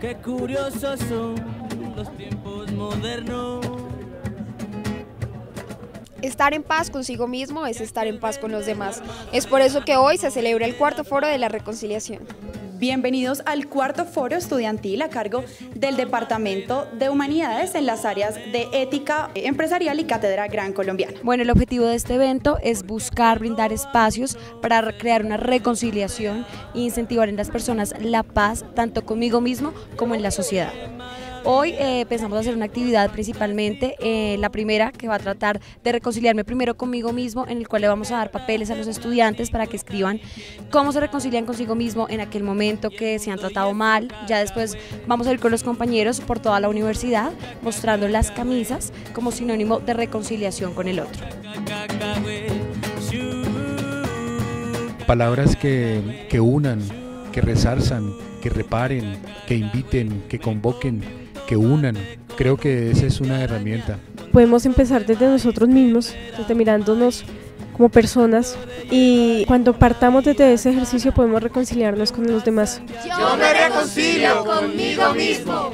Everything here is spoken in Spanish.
Qué curiosos son los tiempos modernos. Estar en paz consigo mismo es estar en paz con los demás. Es por eso que hoy se celebra el cuarto foro de la reconciliación. Bienvenidos al cuarto foro estudiantil a cargo del Departamento de Humanidades en las áreas de ética empresarial y cátedra Gran Colombiana. Bueno, el objetivo de este evento es buscar brindar espacios para crear una reconciliación e incentivar en las personas la paz, tanto conmigo mismo como en la sociedad. Hoy eh, pensamos hacer una actividad principalmente, eh, la primera que va a tratar de reconciliarme primero conmigo mismo, en el cual le vamos a dar papeles a los estudiantes para que escriban cómo se reconcilian consigo mismo en aquel momento que se han tratado mal. Ya después vamos a ir con los compañeros por toda la universidad mostrando las camisas como sinónimo de reconciliación con el otro. Palabras que, que unan, que resalzan, que reparen, que inviten, que convoquen que unan. Creo que esa es una herramienta. Podemos empezar desde nosotros mismos, desde mirándonos como personas y cuando partamos desde ese ejercicio podemos reconciliarnos con los demás. Yo me reconcilio conmigo mismo.